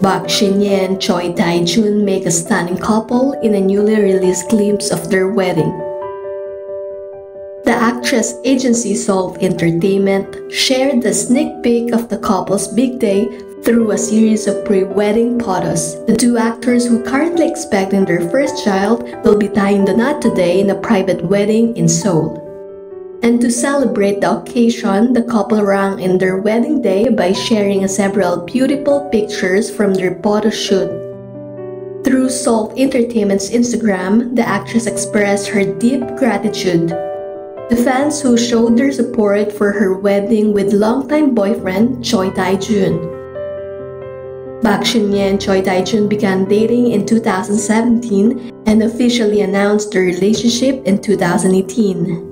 Park Shin-hye and Choi Tae-jun make a stunning couple in a newly released glimpse of their wedding. The actress agency Salt Entertainment shared the sneak peek of the couple's big day through a series of pre-wedding photos. The two actors who currently expecting their first child will be tying the knot today in a private wedding in Seoul. And to celebrate the occasion, the couple rang in their wedding day by sharing several beautiful pictures from their photo shoot. Through Salt Entertainment's Instagram, the actress expressed her deep gratitude. The fans who showed their support for her wedding with longtime boyfriend Choi Tae-jun. Park Shin-hye and Choi Tae-jun began dating in 2017 and officially announced their relationship in 2018.